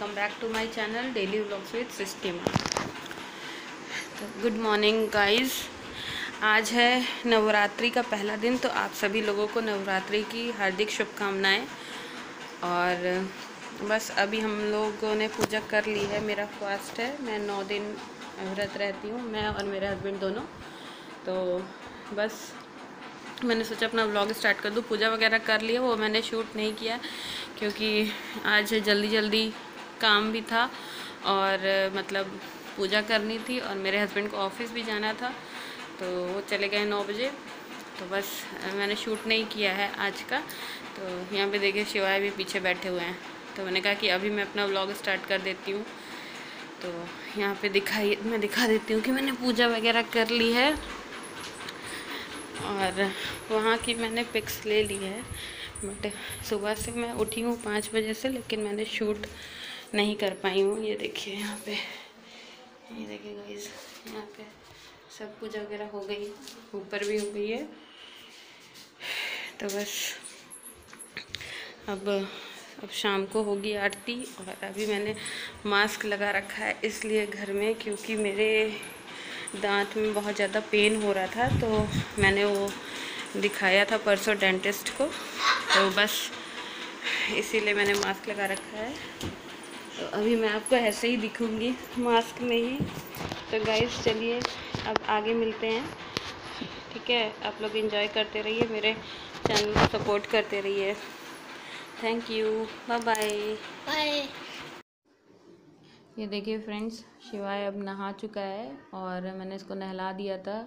Welcome back to my channel daily vlogs with Sistema तो good morning guys आज है नवरात्रि का पहला दिन तो आप सभी लोगों को नवरात्रि की हार्दिक शुभकामनाएँ। और बस अभी हम लोगों ने पूजा कर ली है। मेरा फास्ट है। मैं नौ दिन व्रत रहती हूँ, मैं और मेरे हस्बैंड दोनों। तो बस मैंने सोचा अपना व्लॉग स्टार्ट कर दूँ। पूजा वगैरह कर लिया वो मैंने शूट नहीं किया, क्योंकि आज जल्दी जल्दी काम भी था और मतलब पूजा करनी थी और मेरे हस्बैंड को ऑफ़िस भी जाना था। तो वो चले गए नौ बजे। तो बस, मैंने शूट नहीं किया है आज का। तो यहाँ पे देखिए शिवाय भी पीछे बैठे हुए हैं। तो मैंने कहा कि अभी मैं अपना व्लॉग स्टार्ट कर देती हूँ। तो यहाँ पे दिखाई, मैं दिखा देती हूँ कि मैंने पूजा वगैरह कर ली है। और वहाँ की मैंने पिक्स ले ली है। बट सुबह से मैं उठी हूँ पाँच बजे से, लेकिन मैंने शूट नहीं कर पाई हूँ। ये देखिए यहाँ पे। ये देखिए गाइस यहाँ पे सब पूजा वगैरह हो गई, ऊपर भी हो गई है। तो बस अब अब शाम को होगी आरती और अभी मैंने मास्क लगा रखा है इसलिए घर में क्योंकि मेरे दांत में बहुत ज़्यादा पेन हो रहा था तो मैंने वो दिखाया था परसों डेंटिस्ट को। तो बस इसीलिए मैंने मास्क लगा रखा है। तो अभी मैं आपको ऐसे ही दिखूँगी। मास्क में ही। तो गाइस चलिए अब आगे मिलते हैं। ठीक है? आप लोग इन्जॉय करते रहिए मेरे चैनल को सपोर्ट करते रहिए। Thank you bye bye bye ये देखिए फ्रेंड्स शिवाय अब नहा चुका है और मैंने इसको नहला दिया था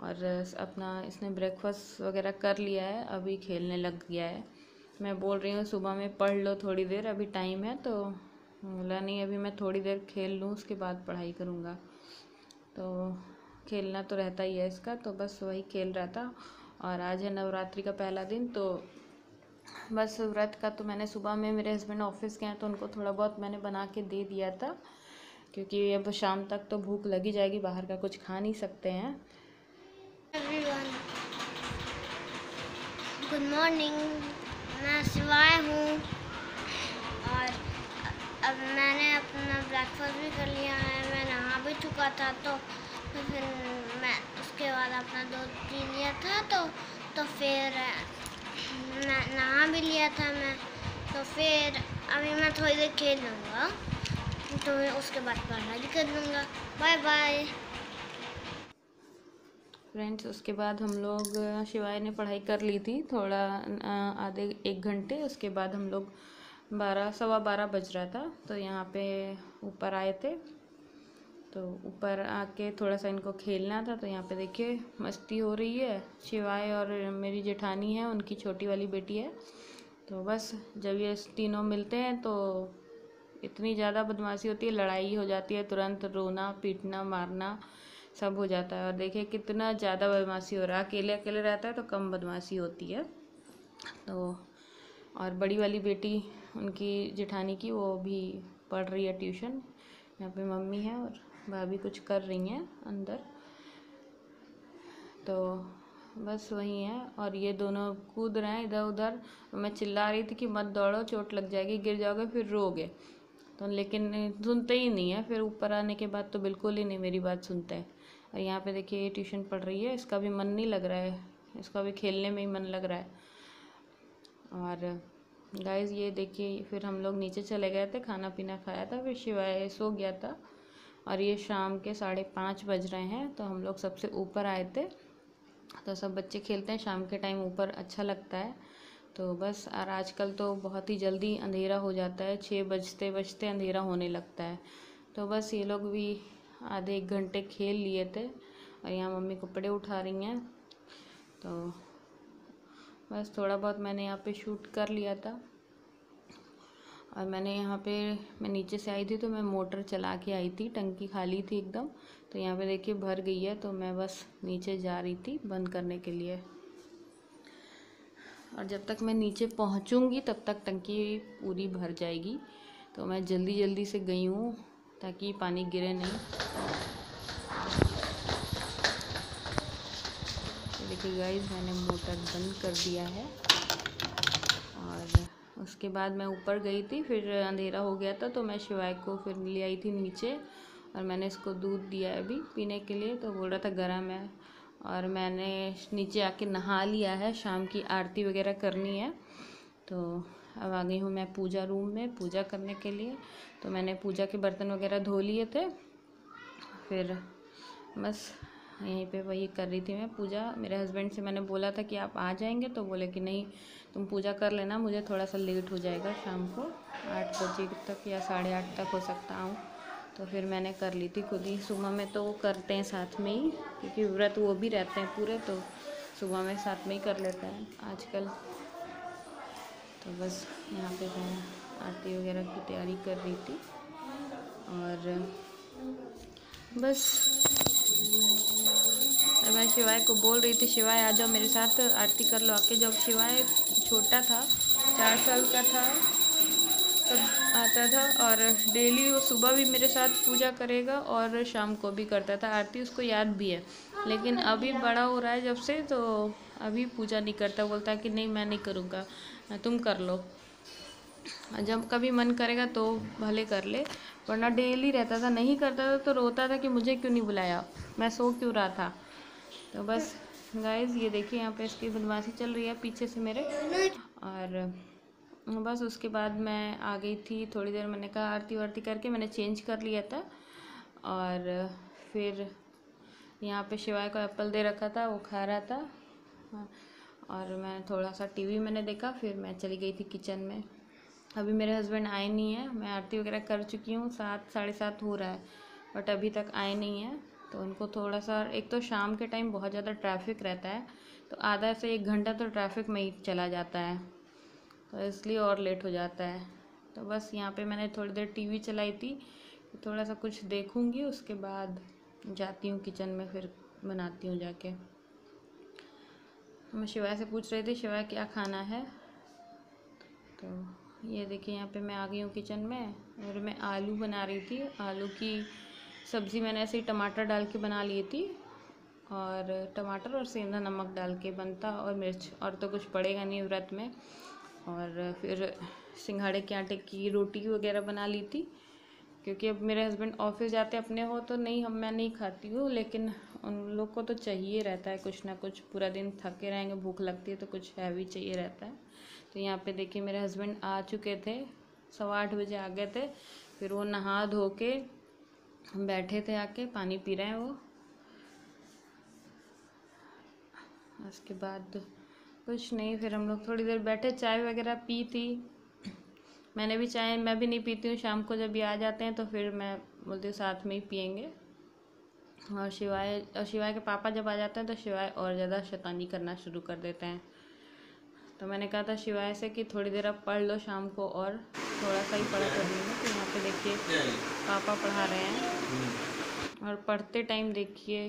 और अपना इसने ब्रेकफास्ट वगैरह कर लिया है। अभी खेलने लग गया है। मैं बोल रही हूँ सुबह में पढ़ लो थोड़ी देर अभी टाइम है तो बोला नहीं, अभी मैं थोड़ी देर खेल लूँ, उसके बाद पढ़ाई करूँगा। तो खेलना तो रहता ही है इसका तो बस वही खेल रहा था। और आज है नवरात्रि का पहला दिन तो बस व्रत का तो मैंने सुबह में, मेरे हस्बैंड ऑफ़िस गए तो उनको थोड़ा बहुत मैंने बना के दे दिया था। क्योंकि अब शाम तक तो भूख लगी जाएगी, बाहर का कुछ खा नहीं सकते हैं। गुड मॉर्निंग मैं शिवाय हूँ। अब मैंने अपना ब्रेकफास्ट भी कर लिया है, मैं नहा भी चुका था तो फिर मैं उसके बाद अपना दूध पी लिया था तो तो फिर, मैं नहा भी लिया था मैं तो फिर अभी मैं थोड़ी देर खेल लूँगा तो मैं उसके बाद पढ़ाई कर लूँगा। बाय बाय फ्रेंड्स उसके बाद हम लोग, शिवाय ने पढ़ाई कर ली थी थोड़ा आधे एक घंटे, उसके बाद हम लोग बारह, सवा बारह बज रहा था तो यहाँ पे ऊपर आए थे। तो ऊपर आके थोड़ा सा इनको खेलना था तो यहाँ पे देखिए मस्ती हो रही है। शिवाय और मेरी जेठानी है, उनकी छोटी वाली बेटी है। तो बस जब ये तीनों मिलते हैं तो इतनी ज़्यादा बदमाशी होती है, लड़ाई हो जाती है, तुरंत रोना, पीटना, मारना सब हो जाता है। और देखिए कितना ज़्यादा बदमाशी हो रहा है। अकेले अकेले रहता है तो कम बदमाशी होती है। तो और बड़ी वाली बेटी उनकी जेठानी की, वो भी पढ़ रही है ट्यूशन। यहाँ पे मम्मी है और भाभी कुछ कर रही हैं अंदर। तो बस वही है और ये दोनों कूद रहे हैं इधर उधर। मैं चिल्ला रही थी कि मत दौड़ो, चोट लग जाएगी, गिर जाओगे, फिर रोगे तो लेकिन सुनते ही नहीं है, फिर ऊपर आने के बाद तो बिल्कुल ही नहीं मेरी बात सुनता है। और यहाँ पे देखिए ये ट्यूशन पढ़ रही है, इसका भी मन नहीं लग रहा है, इसका भी खेलने में ही मन लग रहा है। और गाइस ये देखिए, फिर हम लोग नीचे चले गए थे, खाना पीना खाया था, फिर शिवाय सो गया था। और ये शाम के साढ़े पाँच बज रहे हैं तो हम लोग सबसे ऊपर आए थे। तो सब बच्चे खेलते हैं, शाम के टाइम ऊपर अच्छा लगता है। तो बस, और आजकल तो बहुत ही जल्दी अंधेरा हो जाता है छः बजते बजते अंधेरा होने लगता है। तो बस ये लोग भी आधे एक घंटे खेल लिए थे, और यहाँ मम्मी कपड़े उठा रही हैं। तो बस थोड़ा बहुत मैंने यहाँ पे शूट कर लिया था। और मैंने यहाँ पे, मैं नीचे से आई थी तो मैं मोटर चला के आई थी, टंकी खाली थी एकदम। तो यहाँ पे देखिए भर गई है तो मैं बस नीचे जा रही थी बंद करने के लिए। और जब तक मैं नीचे पहुँचूँगी, तब तक टंकी पूरी भर जाएगी। तो मैं जल्दी जल्दी से गई हूँ, ताकि पानी गिरे नहीं। देखिए गाइस मैंने मोटर बंद कर दिया है। और उसके बाद मैं ऊपर गई थी, फिर अंधेरा हो गया था तो मैं शिवाय को फिर ले आई थी नीचे, और मैंने इसको दूध दिया है अभी पीने के लिए तो बोल रहा था गर्म है। और मैंने नीचे आके नहा लिया है, शाम की आरती वगैरह करनी है। तो अब आ गई हूँ मैं पूजा रूम में, पूजा करने के लिए। तो मैंने पूजा के बर्तन वगैरह धो लिए थे। फिर बस यहीं पे वही कर रही थी मैं पूजा। मेरे हस्बैंड से मैंने बोला था कि आप आ जाएँगे तो बोले कि नहीं, तुम पूजा कर लेना, मुझे थोड़ा सा लेट हो जाएगा शाम को। आठ बजे तक या साढ़े आठ तक हो सकता हूँ। तो फिर मैंने कर ली थी खुद ही। सुबह में तो करते हैं साथ में ही, क्योंकि व्रत वो भी रहते हैं पूरे तो सुबह में साथ में ही कर लेते हैं आजकल। तो बस यहाँ पे मैं आरती वगैरह की तैयारी कर रही थी। और बस शिवाय को बोल रही थी, शिवाय, आ जाओ मेरे साथ, आरती कर लो। आके जब शिवाय छोटा था, चार साल का था, तब आता था और डेली वो सुबह भी मेरे साथ पूजा करेगा और शाम को भी करता था। आरती उसको याद भी है, लेकिन अभी बड़ा हो रहा है जब से तो अभी पूजा नहीं करता। बोलता कि, नहीं, मैं नहीं करूँगा, तुम कर लो। जब कभी मन करेगा तो भले कर ले, वरना डेली रहता था, नहीं करता था तो रोता था कि मुझे क्यों नहीं बुलाया? मैं सो क्यों रहा था? तो बस गाइज़ ये देखिए यहाँ पे इसकी बदमाशी चल रही है पीछे से मेरे। और बस उसके बाद मैं आ गई थी, थोड़ी देर मैंने कहा आरती वारती करके मैंने चेंज कर लिया था। और फिर यहाँ पे शिवाय को एप्पल दे रखा था, वो खा रहा था। और मैं थोड़ा सा टीवी मैंने देखा, फिर मैं चली गई थी किचन में। अभी मेरे हस्बैंड आए नहीं हैं, मैं आरती वगैरह कर चुकी हूँ, सात, साढ़े सात हो रहा है बट अभी तक आए नहीं हैं। तो उनको थोड़ा सा, एक तो शाम के टाइम बहुत ज़्यादा ट्रैफ़िक रहता है तो आधा से एक घंटा तो ट्रैफ़िक में ही चला जाता है तो इसलिए और लेट हो जाता है। तो बस यहाँ पे मैंने थोड़ी देर टीवी चलाई थी, थोड़ा सा कुछ देखूँगी, उसके बाद जाती हूँ किचन में, फिर बनाती हूँ जाके। मैं शिवाय से पूछ रही थी, शिवाय, क्या खाना है? तो ये देखिए, यहाँ पे मैं आ गई हूँ किचन में, और मैं आलू बना रही थी, आलू की सब्ज़ी मैंने ऐसे ही टमाटर डाल के बना ली थी और टमाटर और सेंधा नमक डाल के बनता और मिर्च, और तो कुछ पड़ेगा नहीं व्रत में। और फिर सिंघाड़े के आटे की रोटी वगैरह बना ली थी, क्योंकि अब मेरे हस्बैंड ऑफ़िस जाते अपने हो तो नहीं, हम, मैं नहीं खाती हूँ, लेकिन उन लोग को तो चाहिए रहता है कुछ ना कुछ। पूरा दिन थके रहेंगे, भूख लगती है तो कुछ हैवी चाहिए रहता है। तो यहाँ पे देखिए मेरे हस्बैंड आ चुके थे, सवा आठ बजे आ गए थे, फिर वो नहा धो के बैठे थे आके, पानी पी रहे हैं वो। उसके बाद कुछ नहीं, फिर हम लोग थोड़ी देर बैठे, चाय वगैरह पी थी। मैंने भी चाय, मैं भी नहीं पीती हूँ, शाम को जब ये आ जाते हैं तो फिर मैं बोलती हूँ, साथ में ही पियेंगे। और शिवाय और शिवाय के पापा जब आ जाते हैं तो शिवाय और ज़्यादा शैतानी करना शुरू कर देते हैं। तो मैंने कहा था शिवाय से कि थोड़ी देर आप पढ़ लो शाम को और थोड़ा सा ही पढ़ा कर लूँगी तो यहाँ पे देखिए पापा पढ़ा रहे हैं। और पढ़ते टाइम देखिए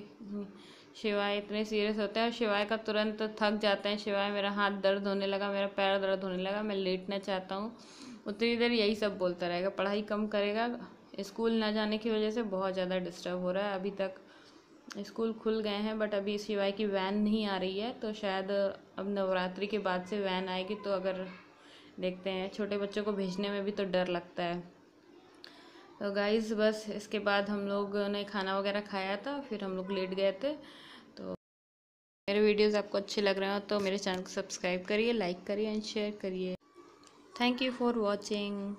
शिवाय इतने सीरियस होते हैं और शिवाय का तुरंत थक जाते हैं। शिवाय मेरा हाथ दर्द होने लगा, मेरा पैर दर्द होने लगा, मैं लेटना चाहता हूँ। उतनी देर यही सब बोलता रहेगा, पढ़ाई कम करेगा, स्कूल ना जाने की वजह से बहुत ज़्यादा डिस्टर्ब हो रहा है अभी तक। स्कूल खुल गए हैं बट अभी शिवाय की वैन नहीं आ रही है तो शायद अब नवरात्रि के बाद से वैन आएगी तो अगर देखते हैं। छोटे बच्चों को भेजने में भी तो डर लगता है। तो गाइज़ बस इसके बाद हम लोग ने खाना वगैरह खाया था, फिर हम लोग लेट गए थे। तो मेरे वीडियोस आपको अच्छे लग रहे हो तो मेरे चैनल को सब्सक्राइब करिए लाइक करिए एंड शेयर करिए। Thank you for watching